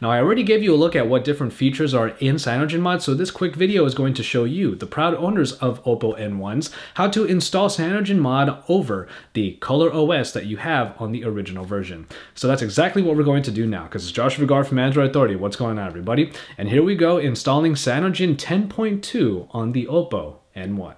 Now I already gave you a look at what different features are in CyanogenMod, so this quick video is going to show you, the proud owners of Oppo N1s, how to install CyanogenMod over the Color OS that you have on the original version. So that's exactly what we're going to do now, because it's Josh Vergara from Android Authority. What's going on everybody? And here we go installing Cyanogen 10.2 on the Oppo N1.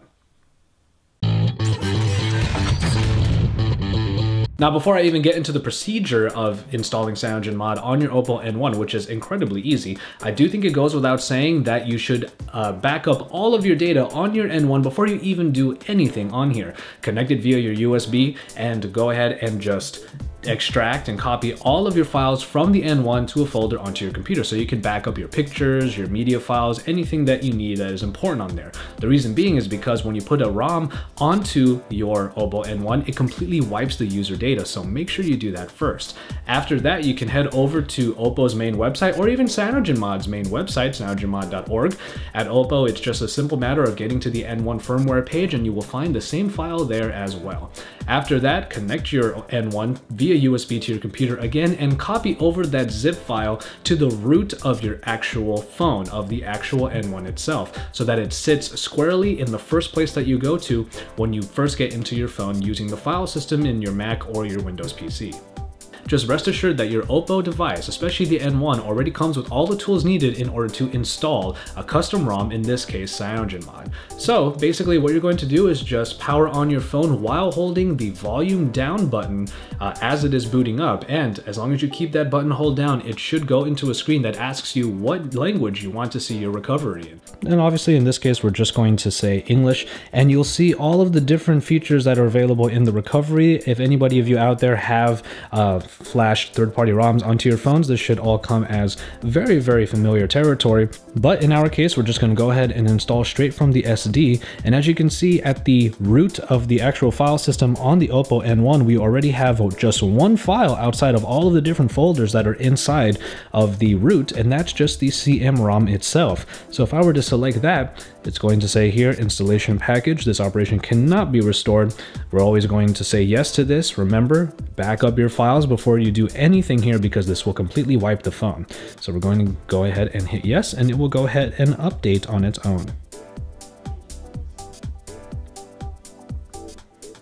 Now, before I even get into the procedure of installing CyanogenMod mod on your Oppo N1, which is incredibly easy, I do think it goes without saying that you should uh, back up all of your data on your N1 before you even do anything on here. Connect it via your USB and go ahead and just extract and copy all of your files from the N1 to a folder onto your computer so you can back up your pictures, your media files, anything that you need that is important on there. The reason being is because when you put a ROM onto your Oppo N1, it completely wipes the user data, so make sure you do that first. After that, you can head over to Oppo's main website or even CyanogenMod's main website, cyanogenmod.org. At Oppo, it's just a simple matter of getting to the N1 firmware page and you will find the same file there as well. After that, connect your N1 via via USB to your computer again and copy over that zip file to the root of your actual phone, of the actual N1 itself, so that it sits squarely in the first place that you go to when you first get into your phone using the file system in your Mac or your Windows PC. Just rest assured that your Oppo device, especially the N1, already comes with all the tools needed in order to install a custom ROM, in this case CyanogenMod. So basically what you're going to do is just power on your phone while holding the volume down button uh, as it is booting up and as long as you keep that button hold down it should go into a screen that asks you what language you want to see your recovery in. And obviously in this case we're just going to say English and you'll see all of the different features that are available in the recovery. If anybody of you out there have uh, flash third-party ROMs onto your phones, this should all come as very, very familiar territory. But in our case, we're just going to go ahead and install straight from the SD. And as you can see at the root of the actual file system on the Oppo N1, we already have just one file outside of all of the different folders that are inside of the root, and that's just the CM ROM itself. So if I were to select that, it's going to say here, installation package. This operation cannot be restored. We're always going to say yes to this. Remember, back up your files before you do anything here because this will completely wipe the phone. So we're going to go ahead and hit yes, and it will go ahead and update on its own.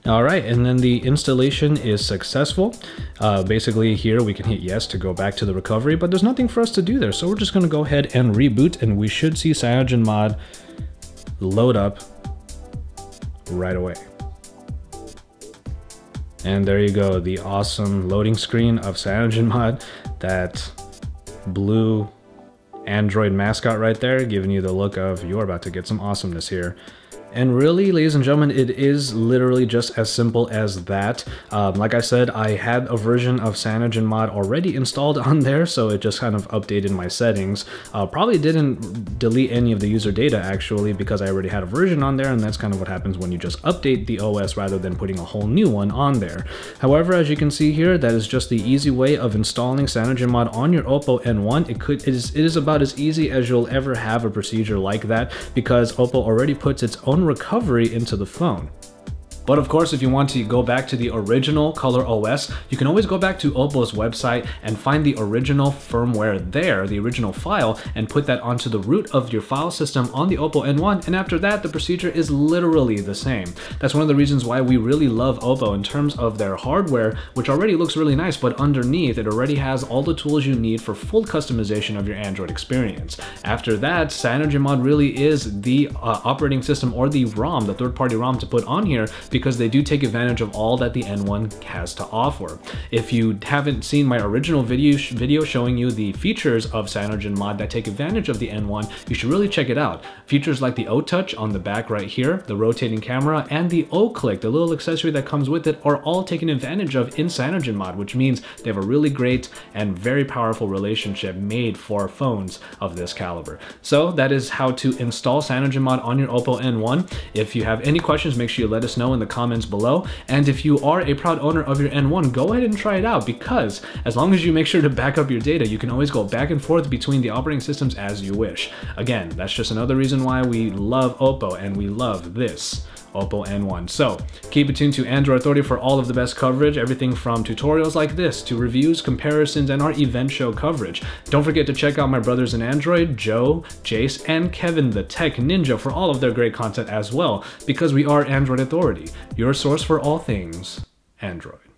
All right, and then the installation is successful. Uh, basically here we can hit yes to go back to the recovery, but there's nothing for us to do there. So we're just gonna go ahead and reboot and we should see CyanogenMod load up right away. And there you go, the awesome loading screen of CyanogenMod, that blue Android mascot right there, giving you the look of you're about to get some awesomeness here. And really, ladies and gentlemen, it is literally just as simple as that. Um, like I said, I had a version of CyanogenMod already installed on there, so it just kind of updated my settings. Uh, probably didn't delete any of the user data actually because I already had a version on there, and that's kind of what happens when you just update the OS rather than putting a whole new one on there. However, as you can see here, that is just the easy way of installing CyanogenMod on your Oppo N1. It could it is, it is about as easy as you'll ever have a procedure like that because Oppo already puts its own recovery into the phone. But of course, if you want to go back to the original Color OS, you can always go back to Oppo's website and find the original firmware there, the original file, and put that onto the root of your file system on the Oppo N1. And after that, the procedure is literally the same. That's one of the reasons why we really love Oppo in terms of their hardware, which already looks really nice, but underneath it already has all the tools you need for full customization of your Android experience. After that, CyanogenMod really is the uh, operating system or the ROM, the third-party ROM to put on here because they do take advantage of all that the N1 has to offer. If you haven't seen my original video, video showing you the features of CyanogenMod that take advantage of the N1, you should really check it out. Features like the O-Touch on the back right here, the rotating camera, and the O-Click, the little accessory that comes with it, are all taken advantage of in CyanogenMod, which means they have a really great and very powerful relationship made for phones of this caliber. So that is how to install CyanogenMod on your Oppo N1. If you have any questions, make sure you let us know in the comments below. And if you are a proud owner of your N1, go ahead and try it out because as long as you make sure to back up your data, you can always go back and forth between the operating systems as you wish. Again, that's just another reason why we love Oppo and we love this Oppo N1. So keep it tuned to Android Authority for all of the best coverage, everything from tutorials like this to reviews, comparisons, and our event show coverage. Don't forget to check out my brothers in Android, Joe, Jayce, and Kevin the Tech Ninja for all of their great content as well, because we are Android Authority, your source for all things Android.